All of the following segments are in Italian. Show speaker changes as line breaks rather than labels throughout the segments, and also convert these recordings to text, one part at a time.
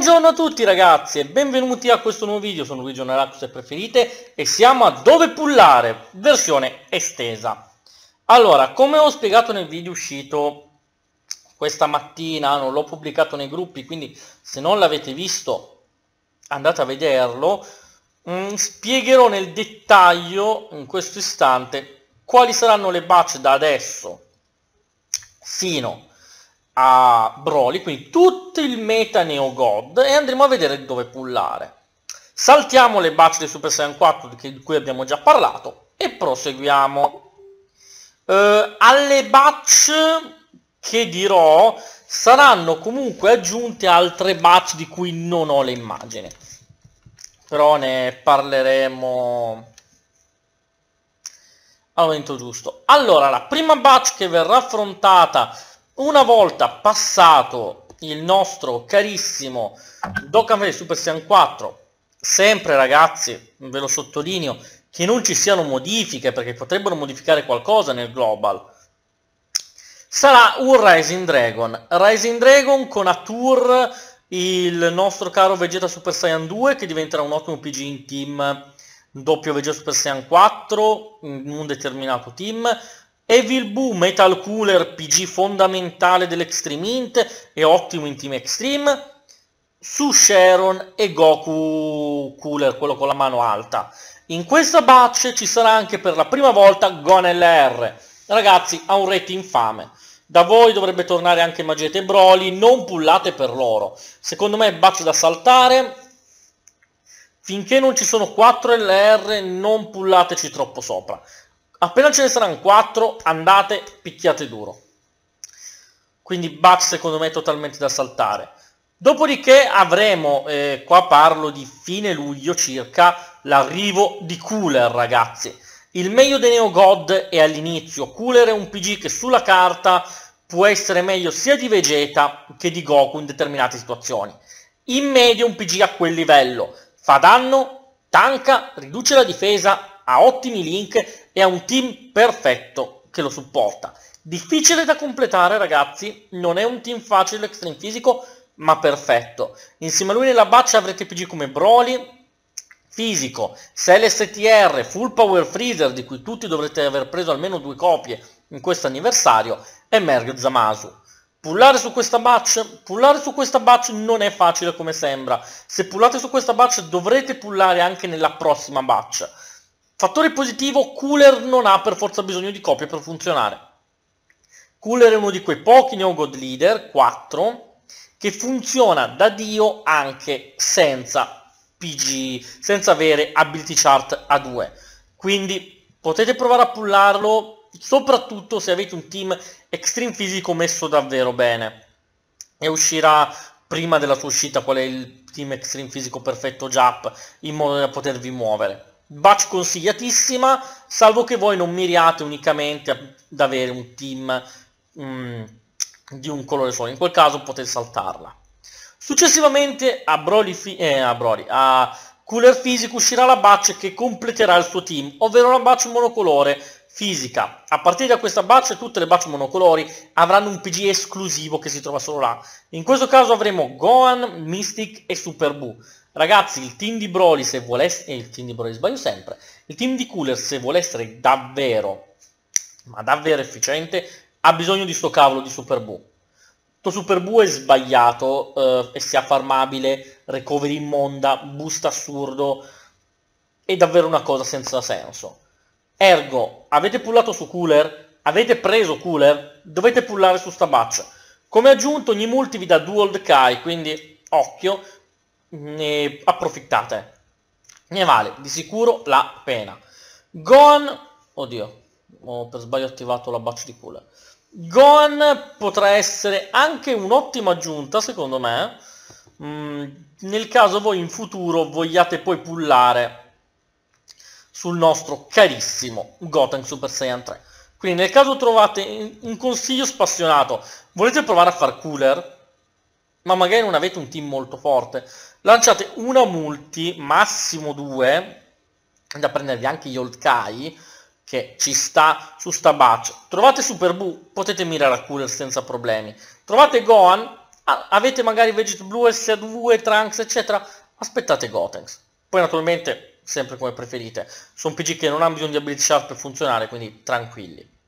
Buongiorno a tutti ragazzi e benvenuti a questo nuovo video, sono Luigi Oneraco se preferite e siamo a Dove Pullare, versione estesa. Allora, come ho spiegato nel video uscito questa mattina, non l'ho pubblicato nei gruppi, quindi se non l'avete visto andate a vederlo, mh, mm, spiegherò nel dettaglio in questo istante quali saranno le batch da adesso fino a Broly, quindi tutto il meta Neo God e andremo a vedere dove pullare. Saltiamo le batch di Super Saiyan 4 di cui abbiamo già parlato e proseguiamo. Uh, alle batch che dirò saranno comunque aggiunte altre batch di cui non ho le immagini. Però ne parleremo al momento giusto. Allora, la prima batch che verrà affrontata una volta passato il nostro carissimo Dokkan Super Saiyan 4, sempre ragazzi, ve lo sottolineo, che non ci siano modifiche perché potrebbero modificare qualcosa nel global, sarà un Rising Dragon. Rising Dragon con Atur il nostro caro Vegeta Super Saiyan 2 che diventerà un ottimo PG in team doppio Vegeta Super Saiyan 4 in un determinato team Evil Boo Metal Cooler PG fondamentale dell'Extreme Int e ottimo in Team Extreme su Sharon e Goku Cooler, quello con la mano alta. In questa batch ci sarà anche per la prima volta Gon LR. Ragazzi, ha un rate infame. Da voi dovrebbe tornare anche Magete Broly, non pullate per loro. Secondo me è batch da saltare. Finché non ci sono 4 LR, non pullateci troppo sopra. Appena ce ne saranno 4, andate, picchiate duro. Quindi Bucks secondo me è totalmente da saltare. Dopodiché avremo, eh, qua parlo di fine luglio circa, l'arrivo di Cooler ragazzi. Il meglio dei Neo God è all'inizio. Cooler è un PG che sulla carta può essere meglio sia di Vegeta che di Goku in determinate situazioni. In media un PG a quel livello. Fa danno, tanca, riduce la difesa, ha ottimi link e ha un team perfetto che lo supporta. Difficile da completare ragazzi, non è un team facile extreme fisico, ma perfetto. Insieme a lui nella batch avrete PG come Broly, fisico, STR, Full Power Freezer, di cui tutti dovrete aver preso almeno due copie in questo anniversario, e Mergio Zamasu. Pullare su questa batch, pullare su questa batch non è facile come sembra. Se pullate su questa batch dovrete pullare anche nella prossima batch. Fattore positivo, Cooler non ha per forza bisogno di copie per funzionare. Cooler è uno di quei pochi Neo God Leader, 4, che funziona da Dio anche senza PG, senza avere Ability Chart a 2. Quindi potete provare a pullarlo, soprattutto se avete un team Extreme Fisico messo davvero bene. E uscirà prima della sua uscita qual è il team Extreme Fisico perfetto Jap, in modo da potervi muovere batch consigliatissima, salvo che voi non miriate unicamente ad avere un team mm, di un colore solo, in quel caso potete saltarla. Successivamente a Broly, eh, a, Broly, a Cooler Physic uscirà la batch che completerà il suo team, ovvero una batch monocolore fisica. A partire da questa batch tutte le batch monocolori avranno un PG esclusivo che si trova solo là. In questo caso avremo Gohan, Mystic e Super Buu. Ragazzi, il team di Broly, se vuole essere... il team di Broly sbaglio sempre. Il team di Cooler, se vuole essere davvero, ma davvero efficiente, ha bisogno di sto cavolo di Super Buu. Sto Super Buu è sbagliato, eh, è sia farmabile, recovery immonda, boost assurdo, è davvero una cosa senza senso. Ergo, avete pullato su Cooler, avete preso Cooler, dovete pullare su sta batch. Come aggiunto, ogni multi vi dà Dual Kai, quindi occhio, ne approfittate. Ne vale di sicuro la pena. Gohan, oddio, ho per sbaglio attivato la batch di cooler. Gohan potrà essere anche un'ottima aggiunta, secondo me, mm, nel caso voi in futuro vogliate poi pullare sul nostro carissimo Goten Super Saiyan 3. Quindi nel caso trovate un consiglio spassionato, volete provare a far cooler, ma magari non avete un team molto forte, lanciate una multi, massimo due, da prendervi anche gli old Kai, che ci sta su sta batch. Trovate Super Buu, potete mirare a cooler senza problemi. Trovate Gohan, avete magari Veget Blue, SA2, Trunks, eccetera, aspettate Gotenks. Poi naturalmente, sempre come preferite, sono PG che non hanno bisogno di ability sharp per funzionare, quindi tranquilli.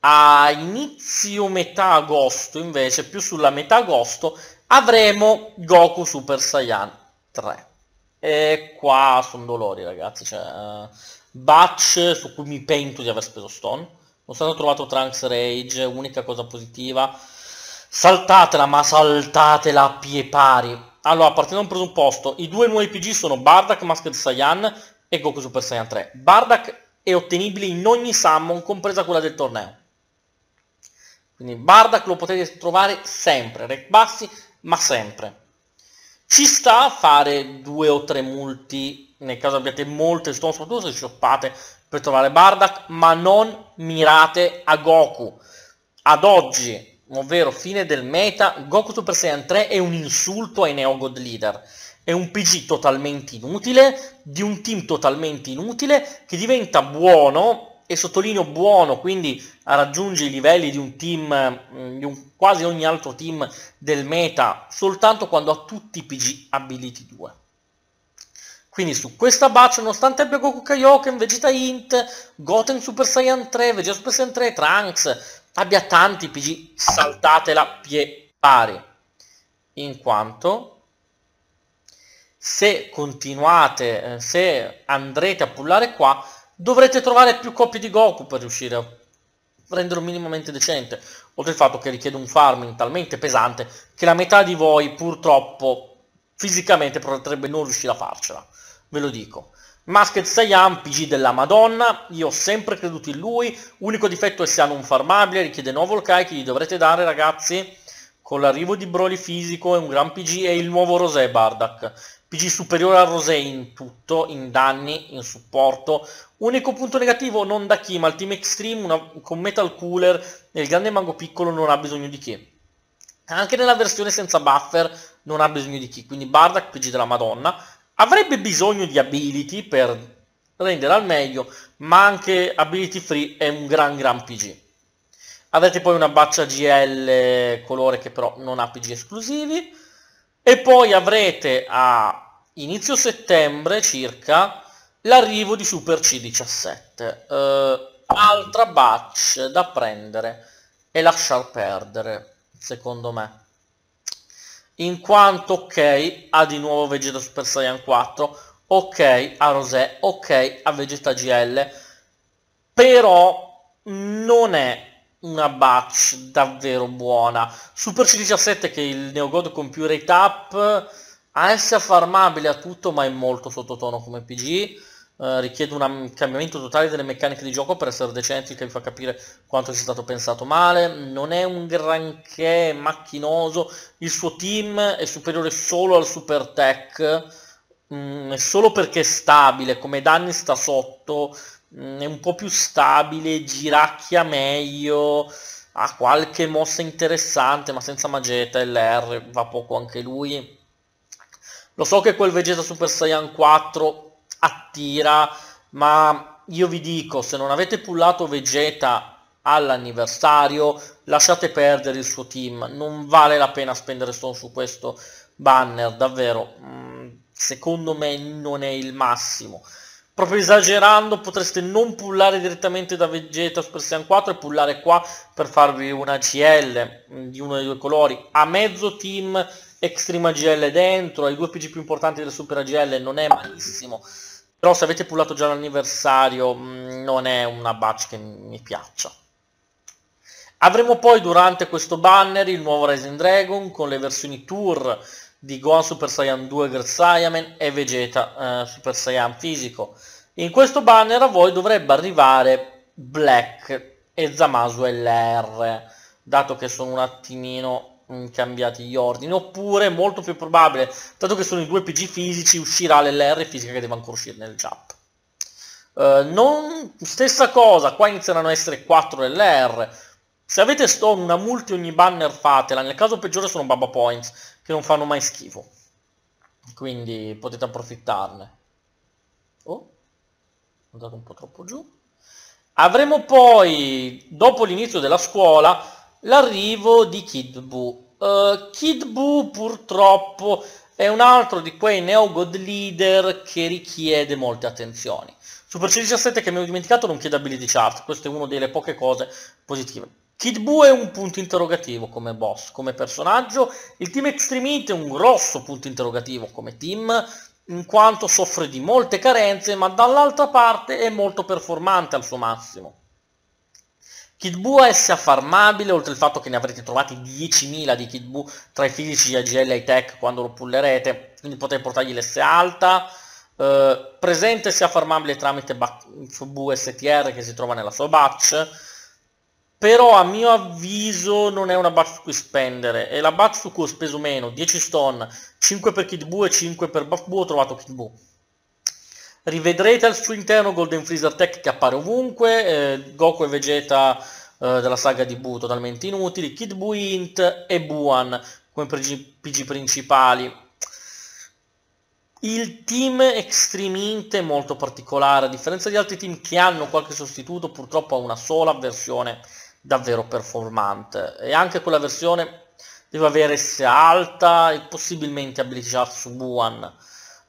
A inizio metà agosto, invece, più sulla metà agosto, avremo Goku Super Saiyan 3. E qua sono dolori, ragazzi. Cioè, uh, Batch su cui mi pento di aver speso Stone. Non sono trovato Trunks Rage, unica cosa positiva. Saltatela, ma saltatela a pie pari. Allora, partendo da un presupposto, i due nuovi PG sono Bardak Masked Saiyan e Goku Super Saiyan 3. Bardak è ottenibile in ogni summon, compresa quella del torneo. Quindi Bardak lo potete trovare sempre, rec bassi, ma sempre. Ci sta a fare due o tre multi, nel caso abbiate molte stone, soprattutto se shoppate per trovare Bardak, ma non mirate a Goku. Ad oggi, ovvero fine del meta, Goku Super Saiyan 3 è un insulto ai Neo God Leader. È un PG totalmente inutile, di un team totalmente inutile, che diventa buono e sottolineo buono, quindi raggiunge i livelli di un team, mm, di un, quasi ogni altro team del meta, soltanto quando ha tutti i PG ability 2. Quindi su questa batch, nonostante abbia Goku Kaioken, Vegeta Int, Goten Super Saiyan 3, Vegeta Super Saiyan 3, Trunks, abbia tanti PG, saltatela pie pari. In quanto se continuate, eh, se andrete a pullare qua, dovrete trovare più coppie di Goku per riuscire a renderlo minimamente decente. Oltre al fatto che richiede un farming talmente pesante che la metà di voi purtroppo fisicamente potrebbe non riuscire a farcela. Ve lo dico. Masked Saiyan, PG della Madonna, io ho sempre creduto in lui, unico difetto è se hanno un farmabile, richiede nuovo Volkai che gli dovrete dare ragazzi, con l'arrivo di Broly fisico è un gran PG e il nuovo Rosé Bardak. PG superiore al Rosé in tutto, in danni, in supporto. Unico punto negativo, non da chi, ma il Team Extreme una, con Metal Cooler il grande mago piccolo non ha bisogno di chi. Anche nella versione senza buffer non ha bisogno di chi, quindi Bardak PG della Madonna. Avrebbe bisogno di ability per rendere al meglio, ma anche ability free è un gran gran PG. Avrete poi una baccia GL colore che però non ha PG esclusivi e poi avrete a inizio settembre circa l'arrivo di Super C17. Uh, eh, altra batch da prendere e lasciar perdere, secondo me. In quanto ok, ha di nuovo Vegeta Super Saiyan 4, ok a Rosé, ok a Vegeta GL, però non è una batch davvero buona. Super C17 che è il NeoGod con più rate up, ha essa farmabile a tutto ma è molto sottotono come PG. Eh, richiede un cambiamento totale delle meccaniche di gioco per essere decenti, che vi fa capire quanto sia stato pensato male. Non è un granché macchinoso, il suo team è superiore solo al Super Tech, mm, solo perché è stabile, come danni sta sotto, Mm, è un po' più stabile, giracchia meglio, ha qualche mossa interessante, ma senza mageta, LR va poco anche lui. Lo so che quel Vegeta Super Saiyan 4 attira, ma io vi dico, se non avete pullato Vegeta all'anniversario, lasciate perdere il suo team, non vale la pena spendere stone su questo banner, davvero, mm, secondo me non è il massimo proprio esagerando potreste non pullare direttamente da Vegeta Super Saiyan 4 e pullare qua per farvi una GL di uno dei due colori. A mezzo team Extreme AGL dentro ai due PG più importanti del Super AGL non è malissimo. Però se avete pullato già l'anniversario mm, non è una batch che mi piaccia. Avremo poi durante questo banner il nuovo Rising Dragon con le versioni Tour di Gohan Super Saiyan 2 Great Saiyaman e Vegeta eh, Super Saiyan fisico. In questo banner a voi dovrebbe arrivare Black e Zamasu LR, dato che sono un attimino mm, cambiati gli ordini, oppure molto più probabile, dato che sono i due PG fisici, uscirà l'LR fisica che deve ancora uscire nel jump. Uh, non, stessa cosa, qua inizieranno a essere 4 LR, se avete stone una multi ogni banner fatela, nel caso peggiore sono Baba Points, che non fanno mai schifo. Quindi potete approfittarne. Oh, andato un po' troppo giù. Avremo poi, dopo l'inizio della scuola, l'arrivo di Kid Buu. Uh, Kid Buu purtroppo è un altro di quei Neo God Leader che richiede molte attenzioni. Super C17 che mi ho dimenticato non chiede ability chart, questa è una delle poche cose positive. Kid Buu è un punto interrogativo come boss, come personaggio, il team Extremity è un grosso punto interrogativo come team, in quanto soffre di molte carenze, ma dall'altra parte è molto performante al suo massimo. Kid Buu è sia farmabile, oltre al fatto che ne avrete trovati 10.000 di Kid Buu tra i fisici AGL e Tech quando lo pullerete, quindi potete portargli l'S alta, eh, presente sia farmabile tramite Buu STR che si trova nella sua batch, però a mio avviso non è una batch su cui spendere, è la batch su cui ho speso meno, 10 stone, 5 per Kid Buu e 5 per Buff Buu ho trovato Kid Buu. Rivedrete al suo interno Golden Freezer Tech che appare ovunque, eh, Goku e Vegeta eh, della saga di Buu totalmente inutili, Kid Buu Int e Buan come PG principali. Il team Extreme Int è molto particolare, a differenza di altri team che hanno qualche sostituto, purtroppo ha una sola versione davvero performante e anche quella versione deve avere S alta e possibilmente ability chart su Buan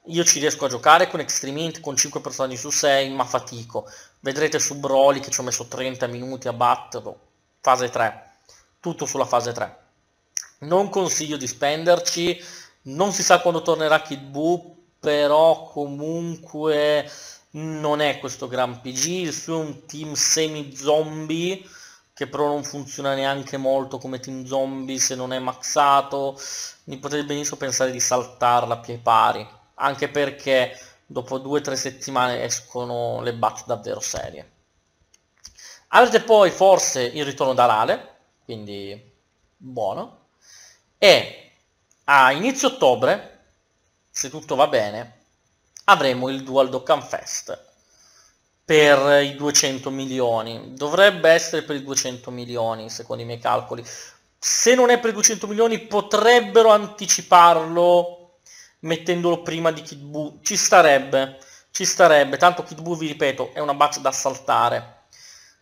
io ci riesco a giocare con Extreme Int con 5 personaggi su 6, ma fatico. Vedrete su Broly che ci ho messo 30 minuti a batterlo. Fase 3. Tutto sulla fase 3. Non consiglio di spenderci. Non si sa quando tornerà Kid Buu, però comunque non è questo gran PG. Il suo è un team semi-zombie che però non funziona neanche molto come team zombie se non è maxato. Mi potete benissimo pensare di saltarla a pie pari anche perché dopo due o tre settimane escono le batch davvero serie. Avrete poi forse il ritorno d'Arale, quindi buono, e a inizio ottobre, se tutto va bene, avremo il Dual Dokkan Fest per i 200 milioni. Dovrebbe essere per i 200 milioni, secondo i miei calcoli. Se non è per i 200 milioni, potrebbero anticiparlo mettendolo prima di Kid Buu. Ci starebbe, ci starebbe, tanto Kid Buu, vi ripeto, è una batch da saltare.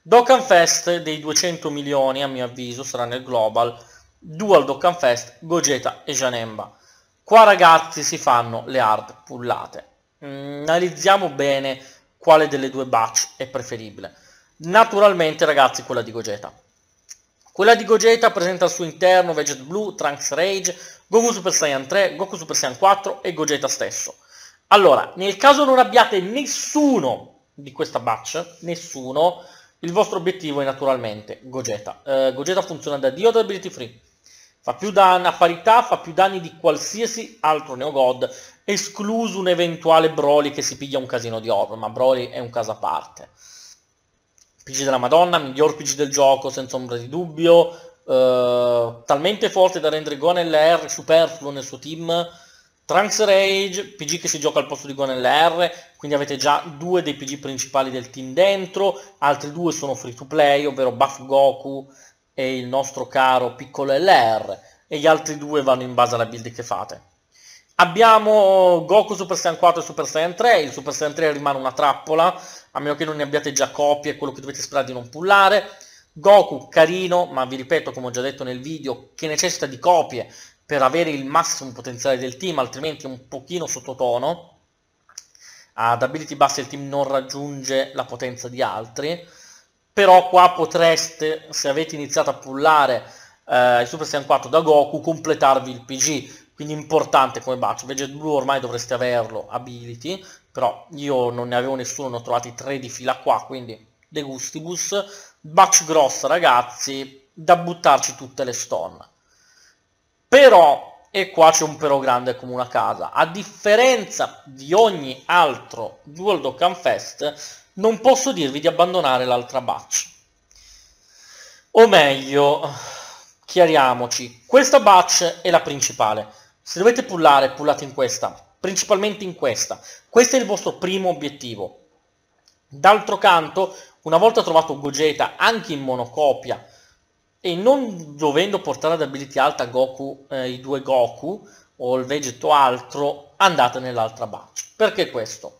Dokkan Fest dei 200 milioni, a mio avviso, sarà nel global. Dual Dokkan Fest, Gogeta e Janemba. Qua ragazzi si fanno le hard pullate. Mm, analizziamo bene quale delle due batch è preferibile. Naturalmente ragazzi quella di Gogeta. Quella di Gogeta presenta al suo interno Veget Blue, Trunks Rage, Goku Super Saiyan 3, Goku Super Saiyan 4 e Gogeta stesso. Allora, nel caso non abbiate nessuno di questa batch, nessuno, il vostro obiettivo è naturalmente Gogeta. Uh, Gogeta funziona da dio da ability free. Fa più danni a parità, fa più danni di qualsiasi altro Neo God, escluso un eventuale Broly che si piglia un casino di oro, ma Broly è un caso a parte. PG della Madonna, miglior PG del gioco senza ombra di dubbio, uh, talmente forte da rendere Gon LR superfluo nel suo team, Trunks Rage, PG che si gioca al posto di Gon LR, quindi avete già due dei PG principali del team dentro, altri due sono free to play, ovvero Buff Goku e il nostro caro piccolo LR, e gli altri due vanno in base alla build che fate. Abbiamo Goku Super Saiyan 4 e Super Saiyan 3, il Super Saiyan 3 rimane una trappola, a meno che non ne abbiate già copie, quello che dovete sperare di non pullare. Goku carino, ma vi ripeto, come ho già detto nel video, che necessita di copie per avere il massimo potenziale del team, altrimenti è un pochino sottotono. Ad ability basse il team non raggiunge la potenza di altri, però qua potreste, se avete iniziato a pullare eh, il Super Saiyan 4 da Goku, completarvi il PG, quindi importante come batch. Veget Blue ormai dovreste averlo, ability, però io non ne avevo nessuno, ne ho trovati tre di fila qua, quindi de gustibus. Batch grossa ragazzi, da buttarci tutte le stone. Però, e qua c'è un però grande come una casa, a differenza di ogni altro Dual Dokkan Fest, non posso dirvi di abbandonare l'altra batch. O meglio, chiariamoci, questa batch è la principale se dovete pullare, pullate in questa, principalmente in questa. Questo è il vostro primo obiettivo. D'altro canto, una volta trovato Gogeta anche in monocopia e non dovendo portare ad ability alta Goku, eh, i due Goku o il Vegeto altro, andate nell'altra batch. Perché questo?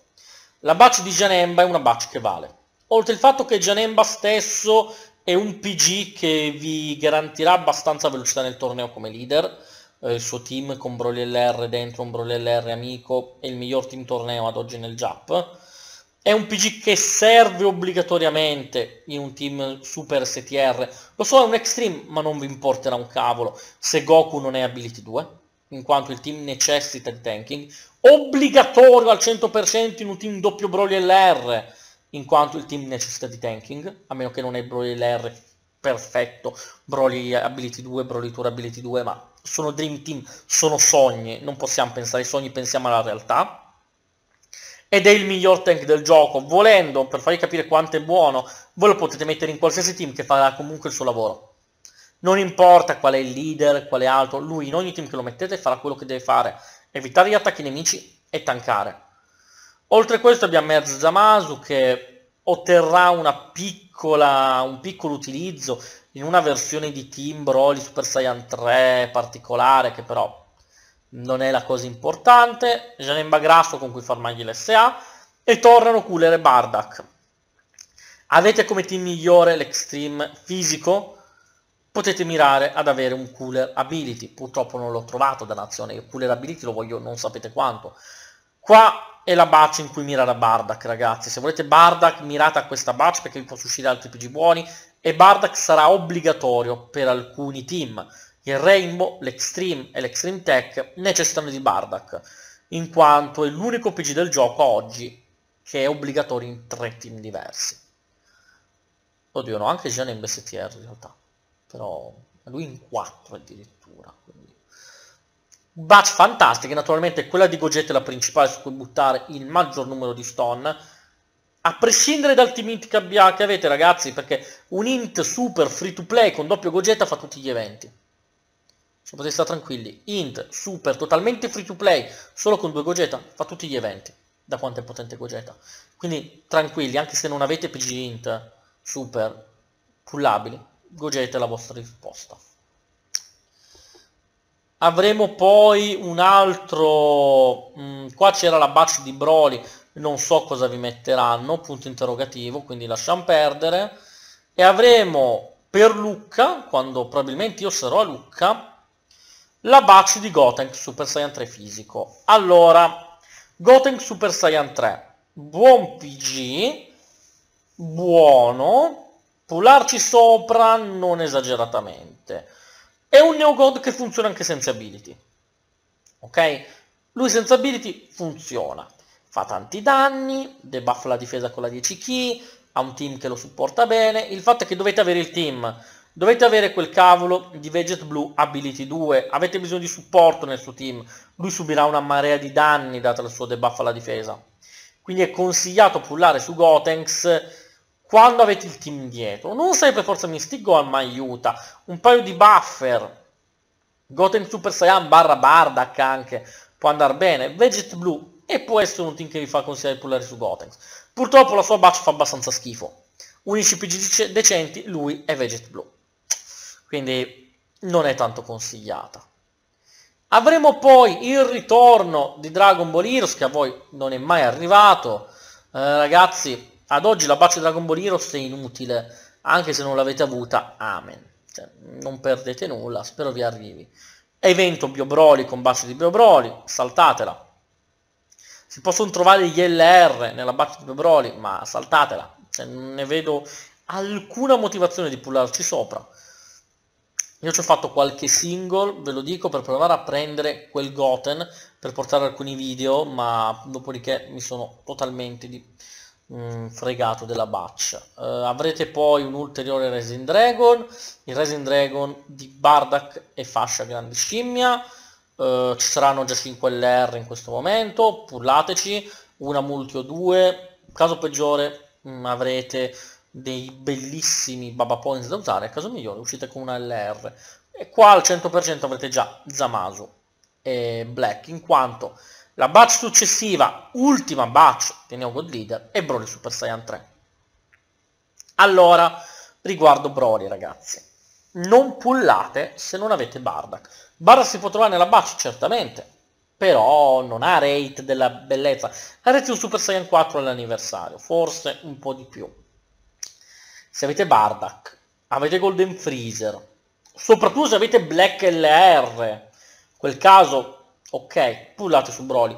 La batch di Janemba è una batch che vale. Oltre il fatto che Janemba stesso è un PG che vi garantirà abbastanza velocità nel torneo come leader, eh, il suo team con Broly LR dentro, un Broly LR amico, è il miglior team torneo ad oggi nel JAP. È un PG che serve obbligatoriamente in un team super STR. Lo so, è un extreme, ma non vi importerà un cavolo se Goku non è ability 2, in quanto il team necessita di tanking. Obbligatorio al 100% in un team doppio Broly LR, in quanto il team necessita di tanking, a meno che non è Broly LR perfetto, Broly Ability 2, Broly Tour Ability 2, ma sono Dream Team, sono sogni, non possiamo pensare ai sogni, pensiamo alla realtà. Ed è il miglior tank del gioco, volendo, per farvi capire quanto è buono, voi lo potete mettere in qualsiasi team che farà comunque il suo lavoro. Non importa qual è il leader, qual è altro, lui in ogni team che lo mettete farà quello che deve fare, evitare gli attacchi nemici e tankare. Oltre a questo abbiamo Merz Zamasu che otterrà piccola, un piccolo utilizzo in una versione di Team Broly Super Saiyan 3 particolare che però non è la cosa importante, Janemba Grasso con cui farmagli l'SA e tornano Cooler e Bardak. Avete come team migliore l'extreme fisico? Potete mirare ad avere un Cooler Ability, purtroppo non l'ho trovato da nazione, il Cooler Ability lo voglio non sapete quanto. Qua è la batch in cui mira da Bardak, ragazzi. Se volete Bardak, mirate a questa batch perché vi possono uscire altri PG buoni e Bardak sarà obbligatorio per alcuni team. Il Rainbow, l'Extreme e l'Extreme Tech necessitano di Bardak, in quanto è l'unico PG del gioco oggi che è obbligatorio in tre team diversi. Oddio, no, anche Gian in BSTR in realtà, però lui in quattro addirittura. Quindi Batch fantastica, naturalmente quella di Goget è la principale su cui buttare il maggior numero di stone, a prescindere dal team int che, abbia, che avete ragazzi, perché un int super free to play con doppio Gogeta fa tutti gli eventi. Cioè potete stare tranquilli, int super totalmente free to play, solo con due Gogeta, fa tutti gli eventi, da quanto è potente Gogeta. Quindi tranquilli, anche se non avete PG int super pullabili, Gogeta è la vostra risposta. Avremo poi un altro, mh, mm, qua c'era la batch di Broly, non so cosa vi metteranno, punto interrogativo, quindi lasciamo perdere. E avremo per Lucca, quando probabilmente io sarò a Lucca, la batch di Gotenk Super Saiyan 3 fisico. Allora, Gotenk Super Saiyan 3, buon PG, buono, pullarci sopra non esageratamente. È un neogod che funziona anche senza ability. Ok? Lui senza ability funziona. Fa tanti danni, debuff la difesa con la 10 key, ha un team che lo supporta bene. Il fatto è che dovete avere il team, dovete avere quel cavolo di Veget Blue Ability 2, avete bisogno di supporto nel suo team. Lui subirà una marea di danni data il suo debuff alla difesa. Quindi è consigliato pullare su Gotenks quando avete il team dietro. Non sempre forza Mystic Goal ma aiuta. Un paio di buffer. Goten Super Saiyan barra Bardak anche può andare bene. Veget Blue e può essere un team che vi fa consigliare pullare su Gotenks. Purtroppo la sua batch fa abbastanza schifo. Unici PG decenti, lui è Veget Blue. Quindi non è tanto consigliata. Avremo poi il ritorno di Dragon Ball Heroes che a voi non è mai arrivato. Eh, ragazzi, ad oggi la bacia Dragon Ball Heroes è inutile, anche se non l'avete avuta, amen. Cioè, non perdete nulla, spero vi arrivi. Evento Biobroly con bacia di Biobroly, saltatela. Si possono trovare gli LR nella bacia di Biobroly, ma saltatela. Cioè, non ne vedo alcuna motivazione di pullarci sopra. Io ci ho fatto qualche single, ve lo dico, per provare a prendere quel Goten, per portare alcuni video, ma dopodiché mi sono totalmente di Mm, fregato della batch. Uh, avrete poi un ulteriore Resin Dragon, il Resin Dragon di Bardak e fascia grande scimmia, uh, ci saranno già 5 LR in questo momento, pullateci, una multi o due, caso peggiore um, avrete dei bellissimi Baba Points da usare, caso migliore uscite con una LR. E qua al 100% avrete già Zamasu e Black, in quanto la batch successiva, ultima batch di Neo God Leader, è Broly Super Saiyan 3. Allora, riguardo Broly ragazzi, non pullate se non avete Bardak. Bardak si può trovare nella batch, certamente, però non ha rate della bellezza. Ha rate un Super Saiyan 4 all'anniversario, forse un po' di più. Se avete Bardak avete Golden Freezer, soprattutto se avete Black LR, quel caso, ok, pullate su Broly,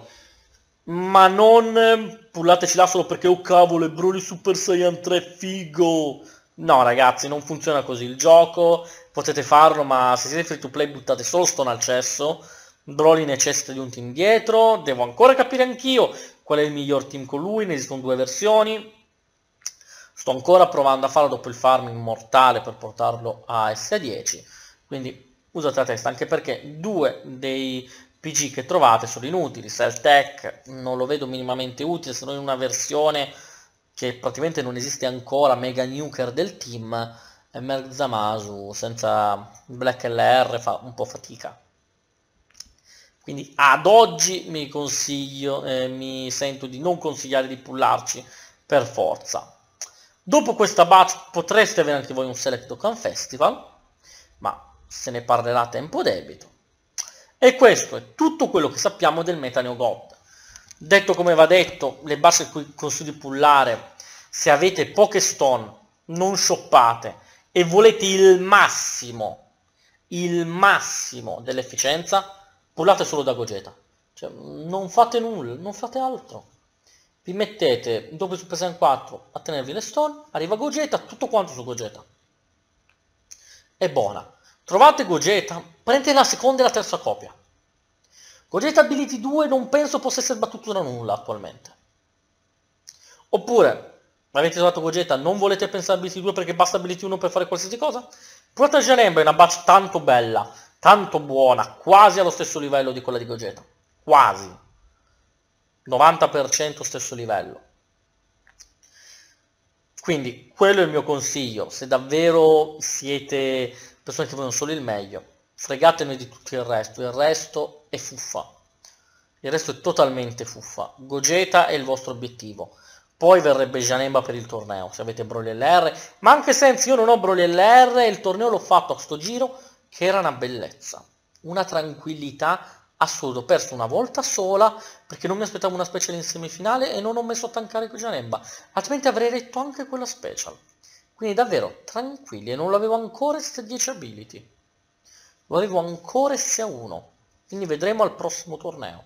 ma non pullateci là solo perché, oh cavolo, è Broly Super Saiyan 3 figo, no ragazzi, non funziona così il gioco, potete farlo, ma se siete free to play buttate solo Stone al cesso, Broly necessita di un team dietro, devo ancora capire anch'io qual è il miglior team con lui, ne esistono due versioni, sto ancora provando a farlo dopo il farming mortale per portarlo a SA10, quindi usate la testa, anche perché due dei PG che trovate sono inutili, Cell Tech non lo vedo minimamente utile, se non in una versione che praticamente non esiste ancora, Mega Nuker del team, e Merk Zamasu senza Black LR fa un po' fatica. Quindi ad oggi mi consiglio, eh, mi sento di non consigliare di pullarci per forza. Dopo questa batch potreste avere anche voi un Select Token Festival, ma se ne parlerà a tempo debito. E questo è tutto quello che sappiamo del Meta Neo God. Detto come va detto, le base che consiglio di pullare, se avete poche stone, non shoppate e volete il massimo, il massimo dell'efficienza, pullate solo da Gogeta. Cioè, non fate nulla, non fate altro. Vi mettete dopo Super Saiyan 4 a tenervi le stone, arriva Gogeta, tutto quanto su Gogeta. È buona. Trovate Gogeta, prendete la seconda e la terza copia. Gogeta Ability 2 non penso possa essere battuto da nulla attualmente. Oppure, avete trovato Gogeta, non volete pensare a Ability 2 perché basta Ability 1 per fare qualsiasi cosa? Provate Janemba, è una batch tanto bella, tanto buona, quasi allo stesso livello di quella di Gogeta. Quasi. 90% stesso livello. Quindi quello è il mio consiglio, se davvero siete persone che vogliono solo il meglio, fregatene di tutto il resto, il resto è fuffa. Il resto è totalmente fuffa. Gogeta è il vostro obiettivo. Poi verrebbe Janemba per il torneo, se avete Broly LR. Ma anche senza io non ho Broly LR, il torneo l'ho fatto a sto giro che era una bellezza, una tranquillità assoluta. Ho perso una volta sola perché non mi aspettavo una special in semifinale e non ho messo a tankare con Janemba, altrimenti avrei retto anche quella special. Quindi davvero tranquilli e non l'avevo ancora queste 10 ability. Lo avevo ancora SA1, quindi vedremo al prossimo torneo.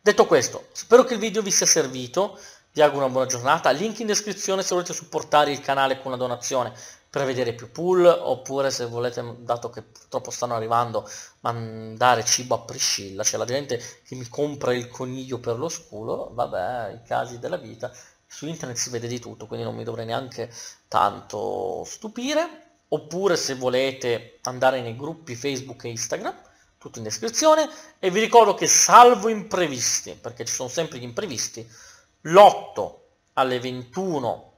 Detto questo, spero che il video vi sia servito, vi auguro una buona giornata, link in descrizione se volete supportare il canale con una donazione per vedere più pool, oppure se volete, dato che purtroppo stanno arrivando, mandare cibo a Priscilla, c'è la gente che mi compra il coniglio per lo scudo, vabbè, i casi della vita, su internet si vede di tutto, quindi non mi dovrei neanche tanto stupire, oppure se volete andare nei gruppi Facebook e Instagram, tutto in descrizione, e vi ricordo che salvo imprevisti, perché ci sono sempre gli imprevisti, l'8 alle 21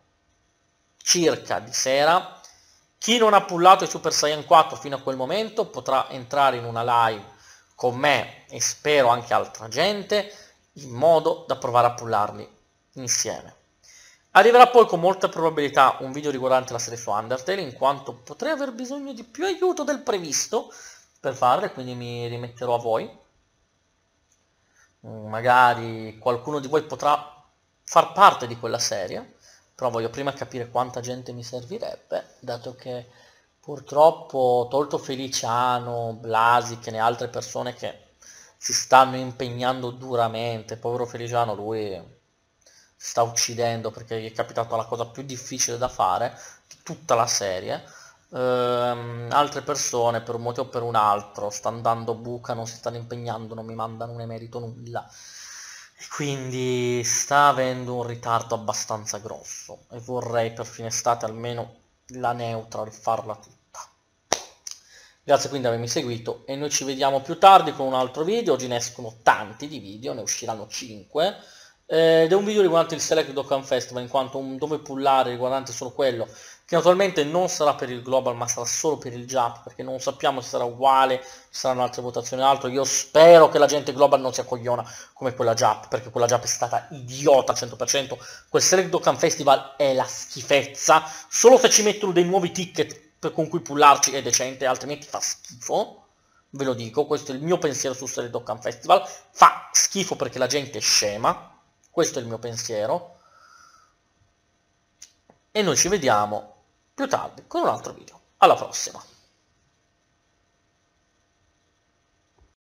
circa di sera chi non ha pullato i Super Saiyan 4 fino a quel momento potrà entrare in una live con me e spero anche altra gente in modo da provare a pullarli insieme. Arriverà poi con molta probabilità un video riguardante la serie su Undertale in quanto potrei aver bisogno di più aiuto del previsto per farle, quindi mi rimetterò a voi. Magari qualcuno di voi potrà far parte di quella serie però voglio prima capire quanta gente mi servirebbe, dato che purtroppo tolto Feliciano, Blasi, e altre persone che si stanno impegnando duramente, povero Feliciano lui sta uccidendo perché gli è capitata la cosa più difficile da fare di tutta la serie, ehm, altre persone per un motivo o per un altro stanno dando buca, non si stanno impegnando, non mi mandano un emerito nulla. E quindi sta avendo un ritardo abbastanza grosso e vorrei per fine estate almeno la neutral farla tutta. Grazie quindi di avermi seguito e noi ci vediamo più tardi con un altro video, oggi ne escono tanti di video, ne usciranno 5 ed è un video riguardante il Select Dokkan Festival in quanto un dove pullare riguardante solo quello che naturalmente non sarà per il global ma sarà solo per il JAP perché non sappiamo se sarà uguale, ci saranno altre votazioni o altro, io spero che la gente global non sia cogliona come quella JAP perché quella JAP è stata idiota al 100%, quel Select Dokkan Festival è la schifezza, solo se ci mettono dei nuovi ticket per con cui pullarci è decente, altrimenti fa schifo ve lo dico, questo è il mio pensiero sul Select Dokkan Festival, fa schifo perché la gente è scema, questo è il mio pensiero, e noi ci vediamo più tardi con un altro video. Alla prossima!